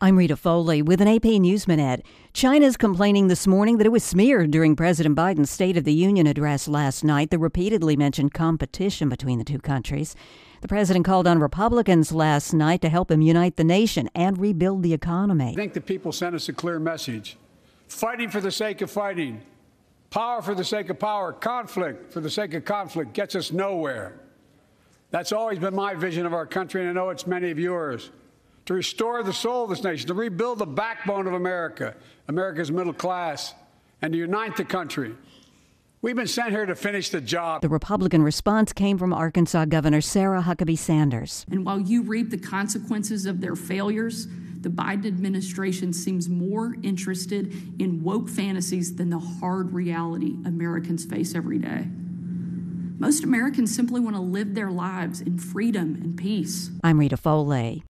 I'm Rita Foley with an AP News Minute. China's complaining this morning that it was smeared during President Biden's State of the Union address last night that repeatedly mentioned competition between the two countries. The president called on Republicans last night to help him unite the nation and rebuild the economy. I think the people sent us a clear message. Fighting for the sake of fighting, power for the sake of power, conflict for the sake of conflict gets us nowhere. That's always been my vision of our country, and I know it's many of yours to restore the soul of this nation, to rebuild the backbone of America, America's middle class, and to unite the country. We've been sent here to finish the job. The Republican response came from Arkansas Governor Sarah Huckabee Sanders. And while you reap the consequences of their failures, the Biden administration seems more interested in woke fantasies than the hard reality Americans face every day. Most Americans simply want to live their lives in freedom and peace. I'm Rita Foley.